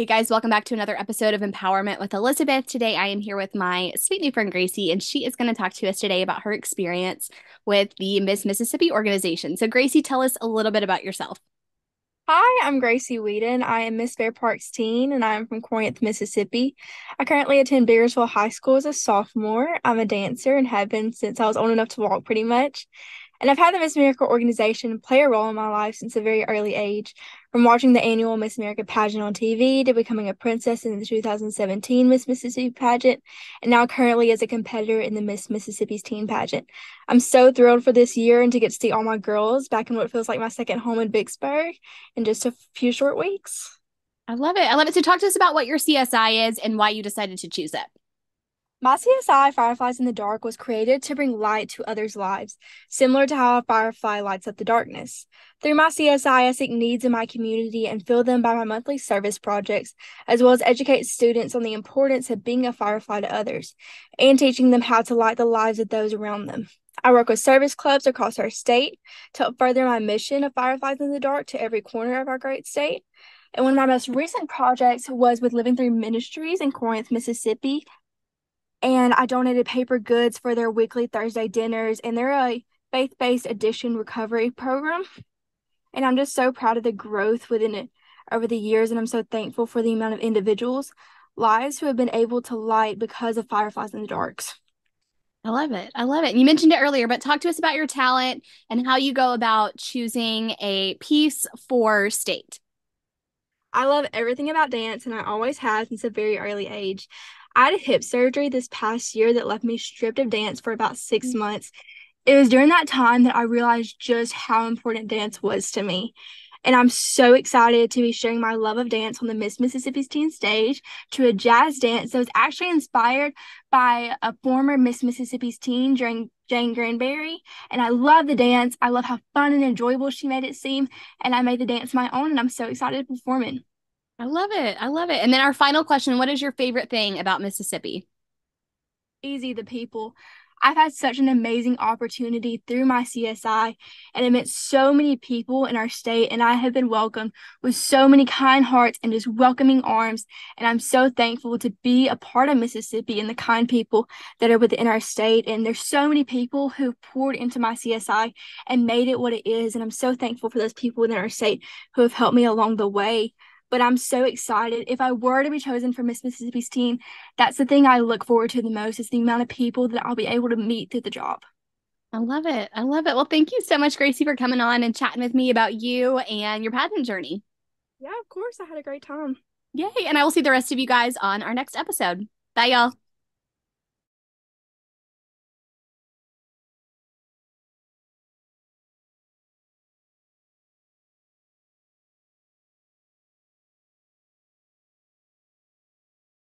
Hey guys, welcome back to another episode of Empowerment with Elizabeth. Today I am here with my sweet new friend Gracie, and she is going to talk to us today about her experience with the Miss Mississippi organization. So, Gracie, tell us a little bit about yourself. Hi, I'm Gracie Weeden. I am Miss Fairpark's teen, and I'm from Corinth, Mississippi. I currently attend Biggersville High School as a sophomore. I'm a dancer and have been since I was old enough to walk pretty much. And I've had the Miss America organization play a role in my life since a very early age, from watching the annual Miss America pageant on TV to becoming a princess in the 2017 Miss Mississippi pageant, and now currently as a competitor in the Miss Mississippi's teen pageant. I'm so thrilled for this year and to get to see all my girls back in what feels like my second home in Vicksburg in just a few short weeks. I love it. I love it. So, talk to us about what your CSI is and why you decided to choose it. My CSI Fireflies in the Dark was created to bring light to others' lives, similar to how a firefly lights up the darkness. Through my CSI, I seek needs in my community and fill them by my monthly service projects, as well as educate students on the importance of being a firefly to others and teaching them how to light the lives of those around them. I work with service clubs across our state to further my mission of Fireflies in the Dark to every corner of our great state. And one of my most recent projects was with Living Through Ministries in Corinth, Mississippi, and I donated paper goods for their weekly Thursday dinners, and they're a faith based addiction recovery program. And I'm just so proud of the growth within it over the years, and I'm so thankful for the amount of individuals' lives who have been able to light because of Fireflies in the Darks. I love it. I love it. You mentioned it earlier, but talk to us about your talent and how you go about choosing a piece for state. I love everything about dance, and I always have since a very early age. I had a hip surgery this past year that left me stripped of dance for about six mm. months. It was during that time that I realized just how important dance was to me. And I'm so excited to be sharing my love of dance on the Miss Mississippi's teen stage to a jazz dance that was actually inspired by a former Miss Mississippi's teen during Jane Granberry. And I love the dance. I love how fun and enjoyable she made it seem. And I made the dance my own, and I'm so excited to perform it. I love it. I love it. And then our final question What is your favorite thing about Mississippi? Easy, the people. I've had such an amazing opportunity through my CSI and it met so many people in our state, and I have been welcomed with so many kind hearts and just welcoming arms. And I'm so thankful to be a part of Mississippi and the kind people that are within our state. And there's so many people who poured into my CSI and made it what it is. And I'm so thankful for those people within our state who have helped me along the way but I'm so excited. If I were to be chosen for Miss Mississippi's teen, that's the thing I look forward to the most is the amount of people that I'll be able to meet through the job. I love it. I love it. Well, thank you so much, Gracie, for coming on and chatting with me about you and your pageant journey. Yeah, of course. I had a great time. Yay. And I will see the rest of you guys on our next episode. Bye, y'all.